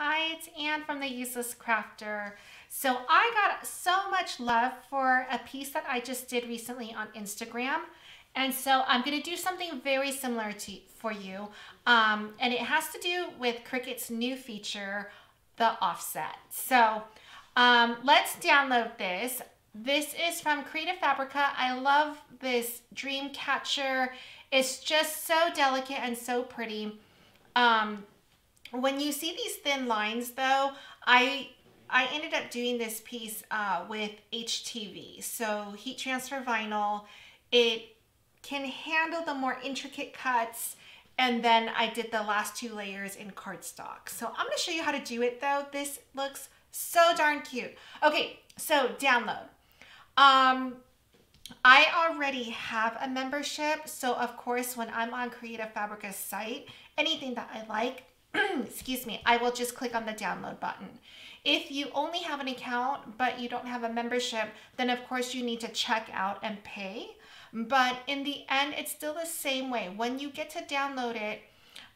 Hi, it's Anne from The Useless Crafter. So I got so much love for a piece that I just did recently on Instagram. And so I'm going to do something very similar to for you. Um, and it has to do with Cricut's new feature, the offset. So um, let's download this. This is from Creative Fabrica. I love this dream catcher. It's just so delicate and so pretty. Um, when you see these thin lines though, I I ended up doing this piece uh, with HTV, so heat transfer vinyl. It can handle the more intricate cuts and then I did the last two layers in cardstock. So I'm gonna show you how to do it though. This looks so darn cute. Okay, so download. Um, I already have a membership, so of course when I'm on Creative Fabrica's site, anything that I like, excuse me, I will just click on the download button. If you only have an account but you don't have a membership, then of course you need to check out and pay. But in the end, it's still the same way. When you get to download it,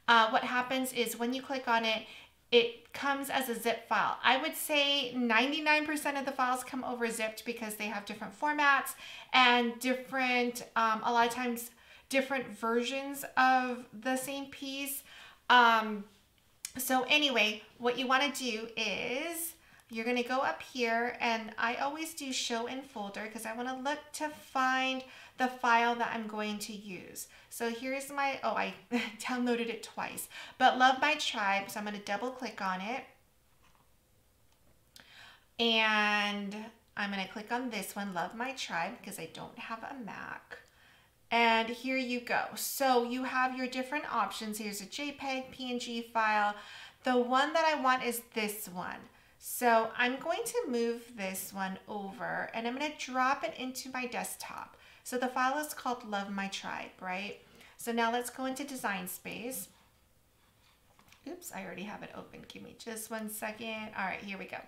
uh, what happens is when you click on it, it comes as a zip file. I would say 99% of the files come over zipped because they have different formats and different, um, a lot of times, different versions of the same piece. Um, so anyway, what you want to do is you're going to go up here and I always do show in folder because I want to look to find the file that I'm going to use. So here's my, oh, I downloaded it twice, but Love My Tribe. So I'm going to double click on it. And I'm going to click on this one, Love My Tribe, because I don't have a Mac. And here you go. So you have your different options. Here's a JPEG, PNG file. The one that I want is this one. So I'm going to move this one over and I'm going to drop it into my desktop. So the file is called Love My Tribe, right? So now let's go into Design Space. Oops, I already have it open. Give me just one second. All right, here we go.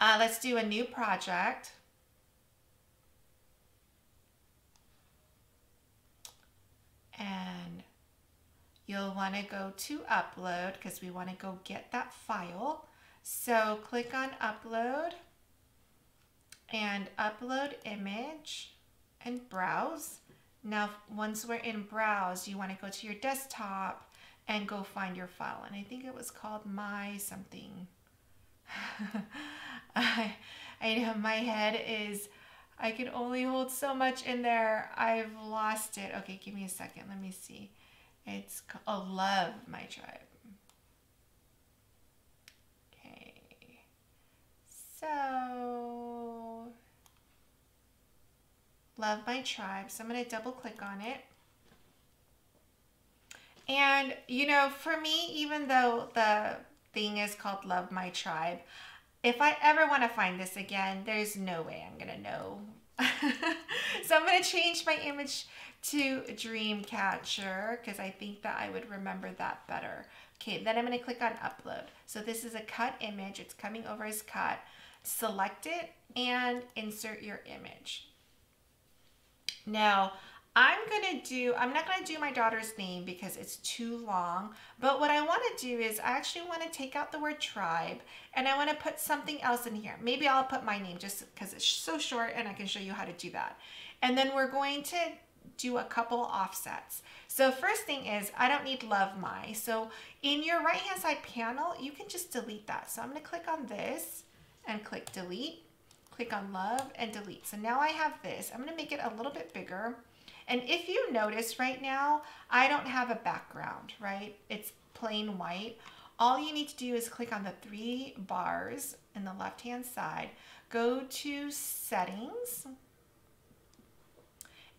Uh, let's do a new project. And you'll want to go to upload because we want to go get that file. So click on upload and upload image and browse. Now, once we're in browse, you want to go to your desktop and go find your file. And I think it was called my something. I, I know my head is I can only hold so much in there. I've lost it. Okay, give me a second. Let me see. It's oh, Love My Tribe. Okay. So, Love My Tribe. So I'm going to double click on it. And, you know, for me, even though the thing is called Love My Tribe, if I ever want to find this again, there's no way I'm going to know. so I'm going to change my image to Dreamcatcher because I think that I would remember that better. Okay, then I'm going to click on upload. So this is a cut image. It's coming over as cut. Select it and insert your image. Now, I'm going to do, I'm not going to do my daughter's name because it's too long, but what I want to do is I actually want to take out the word tribe and I want to put something else in here. Maybe I'll put my name just because it's so short and I can show you how to do that. And then we're going to do a couple offsets. So first thing is I don't need love my. So in your right hand side panel, you can just delete that. So I'm going to click on this and click delete, click on love and delete. So now I have this. I'm going to make it a little bit bigger and if you notice right now, I don't have a background, right? It's plain white. All you need to do is click on the three bars in the left-hand side, go to settings,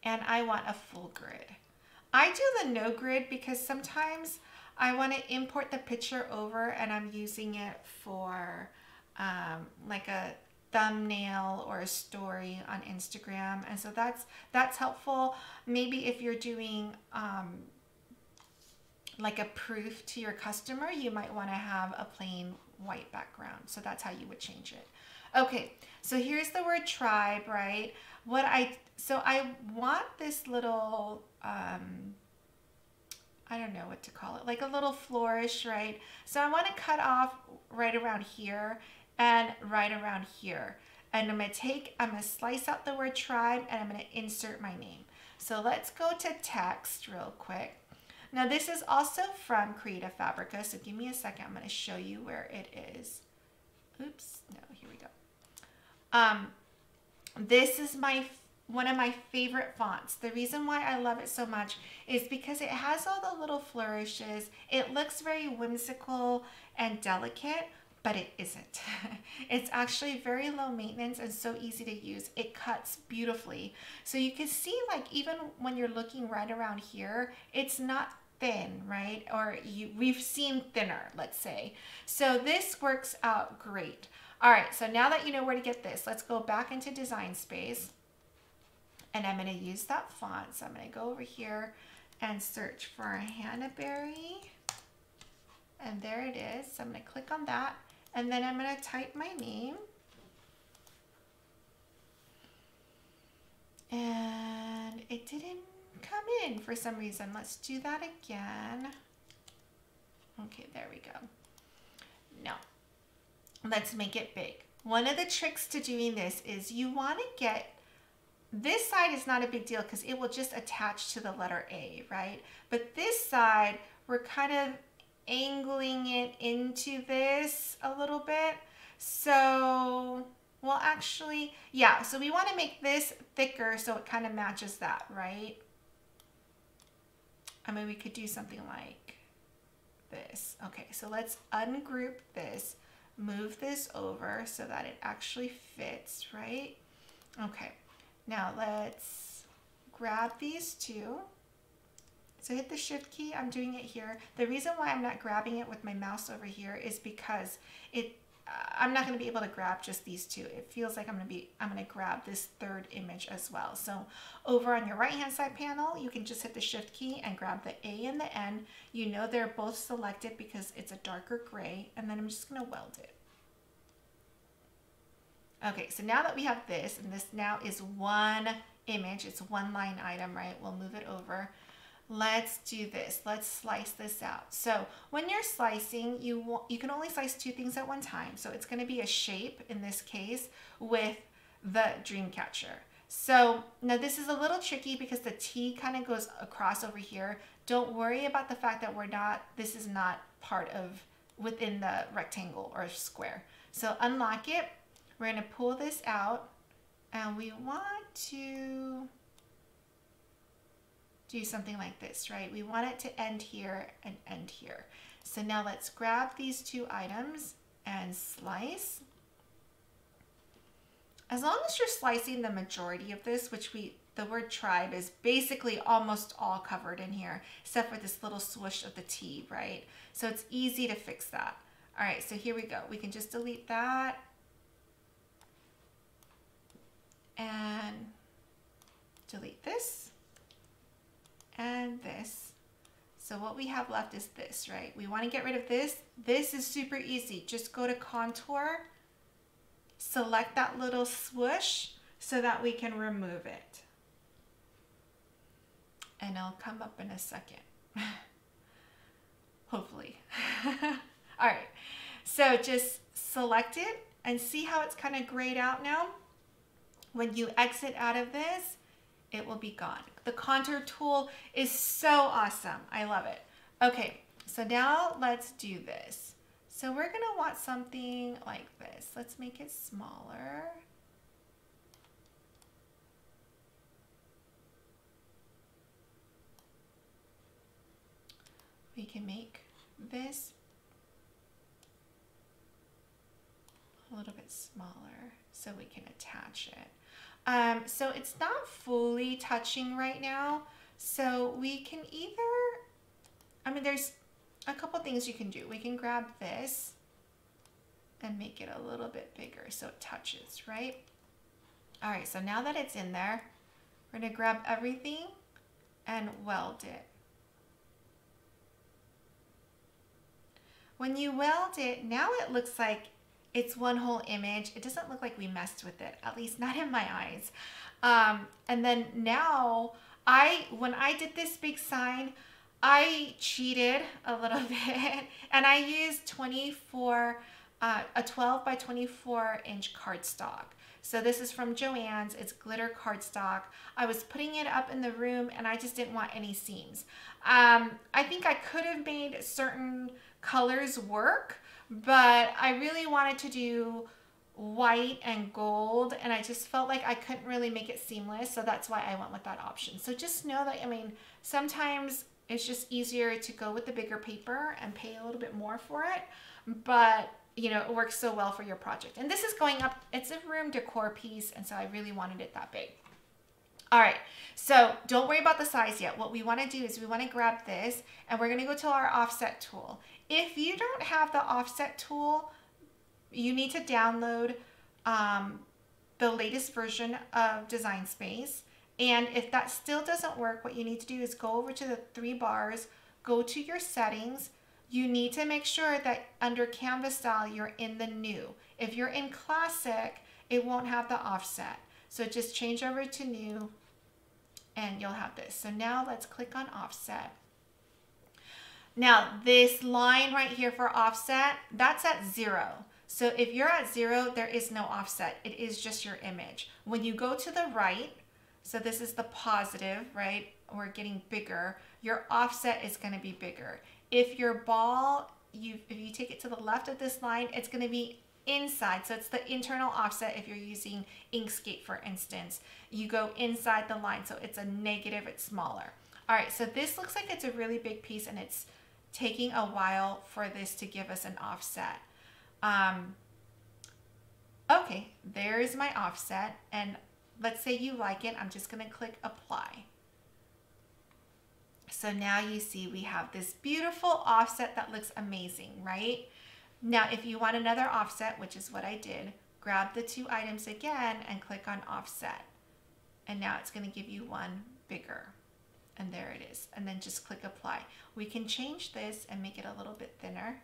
and I want a full grid. I do the no grid because sometimes I want to import the picture over and I'm using it for um, like a thumbnail or a story on Instagram. And so that's that's helpful. Maybe if you're doing um, like a proof to your customer, you might want to have a plain white background. So that's how you would change it. Okay, so here's the word tribe, right? What I, so I want this little, um, I don't know what to call it, like a little flourish, right? So I want to cut off right around here and right around here. And I'm to take, I'm to slice out the word tribe and I'm to insert my name. So let's go to text real quick. Now this is also from Creative Fabrica, so give me a second. I'm to show you where it is. Oops, no, here we go. Um, this is my one of my favorite fonts. The reason why I love it so much is because it has all the little flourishes. It looks very whimsical and delicate, but it isn't. it's actually very low maintenance and so easy to use. It cuts beautifully. So you can see like even when you're looking right around here, it's not thin, right? Or you we've seen thinner, let's say. So this works out great. All right, so now that you know where to get this, let's go back into Design Space. And I'm gonna use that font. So I'm gonna go over here and search for Hannah Berry. And there it is. So I'm gonna click on that. And then I'm gonna type my name. And it didn't come in for some reason. Let's do that again. Okay, there we go. No, let's make it big. One of the tricks to doing this is you want to get, this side is not a big deal because it will just attach to the letter A, right? But this side, we're kind of angling it into this a little bit. So, well, actually, yeah, so we want to make this thicker so it kind of matches that, right? I mean, we could do something like this. Okay, so let's ungroup this, move this over so that it actually fits, right? Okay, now let's grab these two. So hit the shift key, I'm doing it here. The reason why I'm not grabbing it with my mouse over here is because it uh, I'm not going to be able to grab just these two. It feels like I'm going to be, I'm going to grab this third image as well. So over on your right hand side panel, you can just hit the shift key and grab the A and the N. You know they're both selected because it's a darker gray and then I'm just going to weld it. Okay, so now that we have this, and this now is one image, it's one line item, right? We'll move it over. Let's do this. Let's slice this out. So when you're slicing, you, you can only slice two things at one time. So it's going to be a shape in this case with the dream catcher. So now this is a little tricky because the T kind of goes across over here. Don't worry about the fact that we're not, this is not part of within the rectangle or square. So unlock it. We're going to pull this out and we want to do something like this, right? We want it to end here and end here. So now let's grab these two items and slice. As long as you're slicing the majority of this, which we, the word tribe is basically almost all covered in here, except for this little swoosh of the T, right? So it's easy to fix that. All right, so here we go. We can just delete that. And delete this and this. So what we have left is this, right? We want to get rid of this. This is super easy. Just go to contour, select that little swoosh so that we can remove it. And I'll come up in a second. Hopefully. All right. So just select it and see how it's kind of grayed out now. When you exit out of this, it will be gone. The contour tool is so awesome. I love it. Okay, so now let's do this. So we're gonna want something like this. Let's make it smaller. We can make this a little bit smaller so we can attach it. Um, so it's not fully touching right now. So we can either, I mean, there's a couple things you can do. We can grab this and make it a little bit bigger so it touches, right? All right, so now that it's in there, we're gonna grab everything and weld it. When you weld it, now it looks like it's one whole image. It doesn't look like we messed with it, at least not in my eyes. Um, and then now, I when I did this big sign, I cheated a little bit and I used 24, uh, a 12 by 24 inch cardstock. So this is from Joann's. It's glitter cardstock. I was putting it up in the room and I just didn't want any seams. Um, I think I could have made certain colors work, but I really wanted to do white and gold and I just felt like I couldn't really make it seamless. So that's why I went with that option. So just know that, I mean, sometimes it's just easier to go with the bigger paper and pay a little bit more for it. But you know, it works so well for your project. And this is going up, it's a room decor piece, and so I really wanted it that big. All right, so don't worry about the size yet. What we wanna do is we wanna grab this and we're gonna go to our offset tool. If you don't have the offset tool, you need to download um, the latest version of Design Space. And if that still doesn't work, what you need to do is go over to the three bars, go to your settings, you need to make sure that under Canvas style, you're in the new. If you're in classic, it won't have the offset. So just change over to new and you'll have this. So now let's click on offset. Now this line right here for offset, that's at zero. So if you're at zero, there is no offset. It is just your image. When you go to the right, so this is the positive, right? We're getting bigger. Your offset is gonna be bigger. If your ball, you if you take it to the left of this line, it's going to be inside. So it's the internal offset if you're using Inkscape, for instance. You go inside the line, so it's a negative, it's smaller. All right, so this looks like it's a really big piece and it's taking a while for this to give us an offset. Um, okay, there's my offset. And let's say you like it. I'm just gonna click apply. So now you see we have this beautiful offset that looks amazing, right? Now, if you want another offset, which is what I did, grab the two items again and click on offset. And now it's gonna give you one bigger. And there it is. And then just click apply. We can change this and make it a little bit thinner.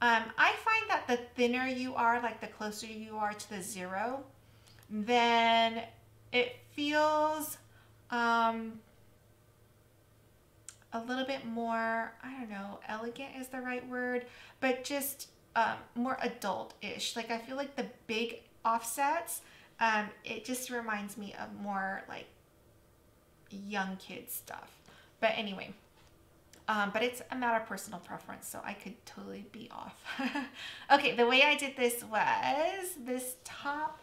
Um, I find that the thinner you are, like the closer you are to the zero, then it feels um, a little bit more, I don't know, elegant is the right word, but just um, more adult-ish. Like I feel like the big offsets, um, it just reminds me of more like young kids stuff. But anyway, um, but it's a matter of personal preference, so I could totally be off. okay, the way I did this was this top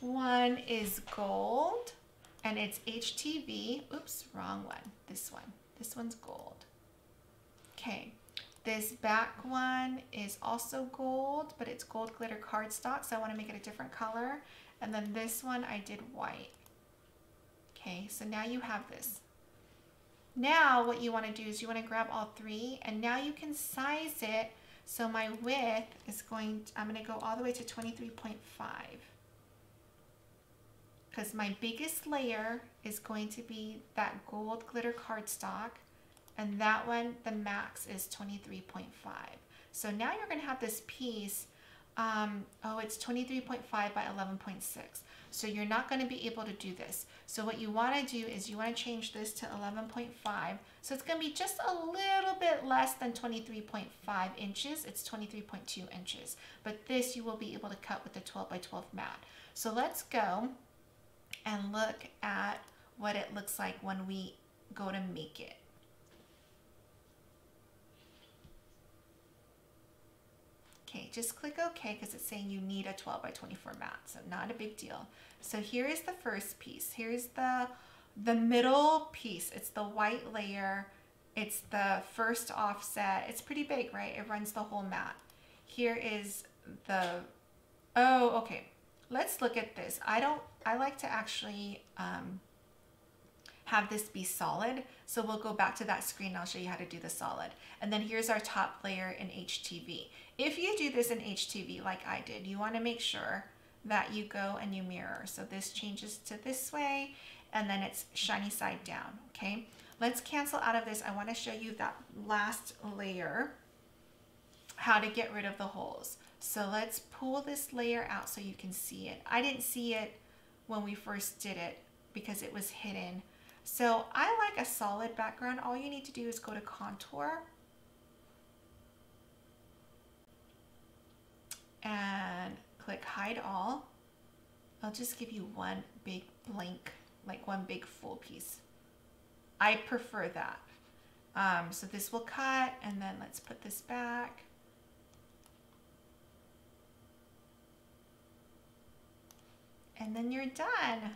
one is gold and it's HTV. Oops, wrong one. This one. This one's gold. Okay, this back one is also gold, but it's gold glitter cardstock, so I want to make it a different color. And then this one I did white. Okay, so now you have this. Now what you want to do is you want to grab all three and now you can size it. So my width is going, to, I'm going to go all the way to 23.5 because my biggest layer is going to be that gold glitter cardstock and that one, the max is 23.5. So now you're gonna have this piece, um, oh, it's 23.5 by 11.6. So you're not gonna be able to do this. So what you wanna do is you wanna change this to 11.5. So it's gonna be just a little bit less than 23.5 inches. It's 23.2 inches. But this you will be able to cut with the 12 by 12 mat. So let's go and look at what it looks like when we go to make it. Okay, just click OK because it's saying you need a 12 by 24 mat, so not a big deal. So here is the first piece. Here's the, the middle piece. It's the white layer. It's the first offset. It's pretty big, right? It runs the whole mat. Here is the, oh, okay. Let's look at this. I don't I like to actually um, have this be solid. So we'll go back to that screen. I'll show you how to do the solid. And then here's our top layer in HTV. If you do this in HTV like I did, you wanna make sure that you go and you mirror. So this changes to this way and then it's shiny side down, okay? Let's cancel out of this. I wanna show you that last layer, how to get rid of the holes. So let's pull this layer out so you can see it. I didn't see it when we first did it because it was hidden. So I like a solid background. All you need to do is go to contour and click hide all. I'll just give you one big blank, like one big full piece. I prefer that. Um, so this will cut and then let's put this back. And then you're done,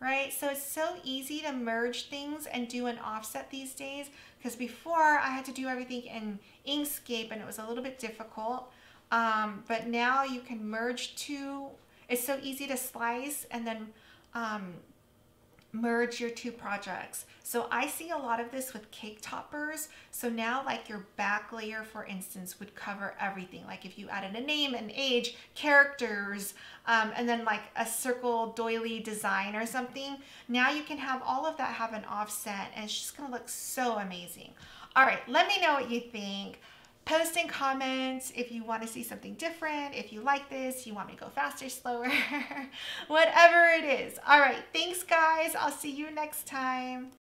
right? So it's so easy to merge things and do an offset these days because before I had to do everything in Inkscape and it was a little bit difficult. Um, but now you can merge two. It's so easy to slice and then um, merge your two projects. So I see a lot of this with cake toppers. So now like your back layer, for instance, would cover everything. Like if you added a name, an age, characters, um, and then like a circle doily design or something, now you can have all of that have an offset and it's just gonna look so amazing. All right, let me know what you think. Post in comments if you want to see something different, if you like this, you want me to go faster, slower, whatever it is. All right, thanks guys. I'll see you next time.